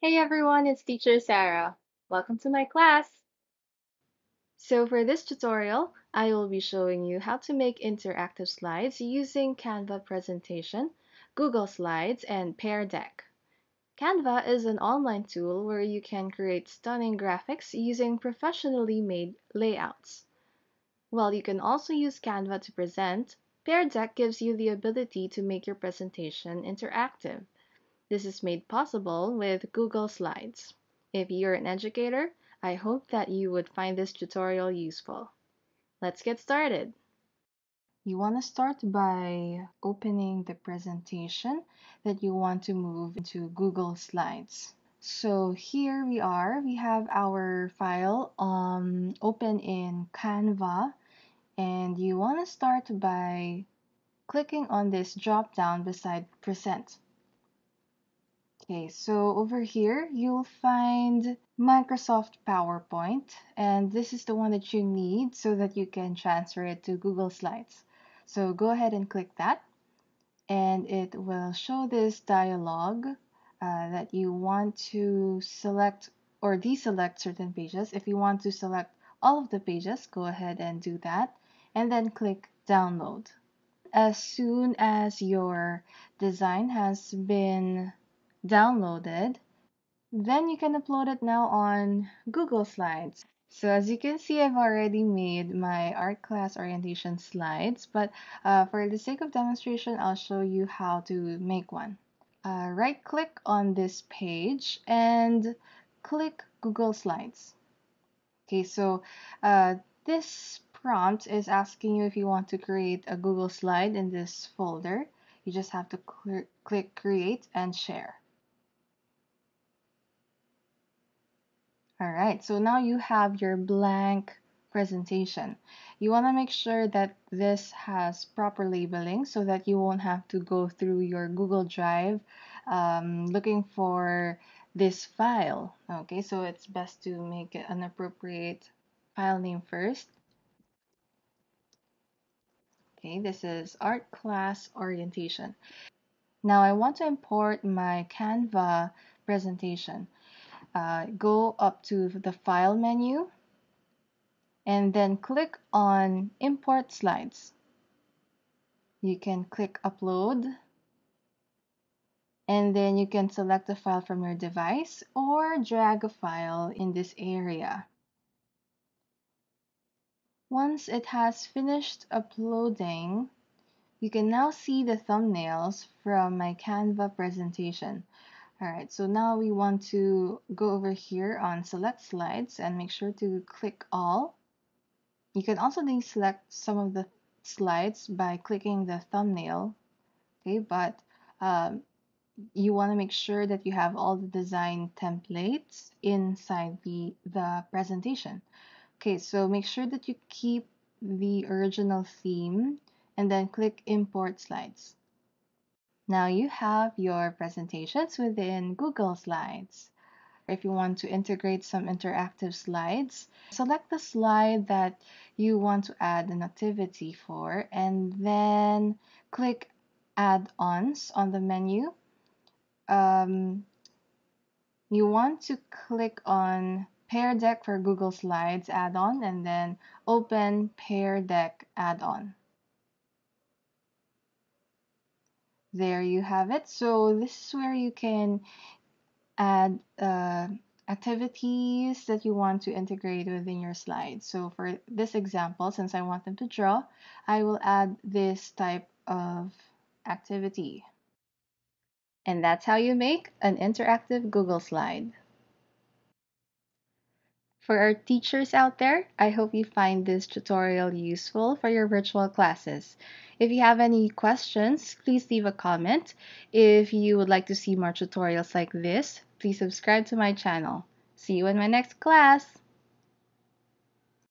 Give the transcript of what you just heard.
Hey everyone, it's teacher Sarah. Welcome to my class. So for this tutorial, I will be showing you how to make interactive slides using Canva presentation, Google Slides, and Pear Deck. Canva is an online tool where you can create stunning graphics using professionally made layouts. While you can also use Canva to present, Pear Deck gives you the ability to make your presentation interactive. This is made possible with Google Slides. If you're an educator, I hope that you would find this tutorial useful. Let's get started. You want to start by opening the presentation that you want to move into Google Slides. So here we are, we have our file um, open in Canva and you want to start by clicking on this drop down beside present. Okay, so over here you'll find Microsoft PowerPoint and this is the one that you need so that you can transfer it to Google Slides. So go ahead and click that and it will show this dialog uh, that you want to select or deselect certain pages. If you want to select all of the pages, go ahead and do that and then click download. As soon as your design has been downloaded, then you can upload it now on Google Slides. So as you can see, I've already made my art class orientation slides, but uh, for the sake of demonstration, I'll show you how to make one. Uh, right click on this page and click Google Slides. Okay, so uh, this prompt is asking you if you want to create a Google slide in this folder. You just have to cl click create and share. All right, so now you have your blank presentation. You want to make sure that this has proper labeling so that you won't have to go through your Google Drive um, looking for this file. Okay, so it's best to make an appropriate file name first. Okay, this is art class orientation. Now I want to import my Canva presentation uh, go up to the File menu and then click on Import Slides. You can click Upload and then you can select a file from your device or drag a file in this area. Once it has finished uploading, you can now see the thumbnails from my Canva presentation. All right, so now we want to go over here on select slides and make sure to click all. You can also deselect some of the slides by clicking the thumbnail, okay, but um, you want to make sure that you have all the design templates inside the, the presentation. Okay, so make sure that you keep the original theme and then click import slides. Now you have your presentations within Google Slides. If you want to integrate some interactive slides, select the slide that you want to add an activity for and then click add-ons on the menu. Um, you want to click on Pear Deck for Google Slides add-on and then open Pear Deck add-on. There you have it. So this is where you can add uh, activities that you want to integrate within your slides. So for this example, since I want them to draw, I will add this type of activity. And that's how you make an interactive Google slide. For our teachers out there, I hope you find this tutorial useful for your virtual classes. If you have any questions, please leave a comment. If you would like to see more tutorials like this, please subscribe to my channel. See you in my next class!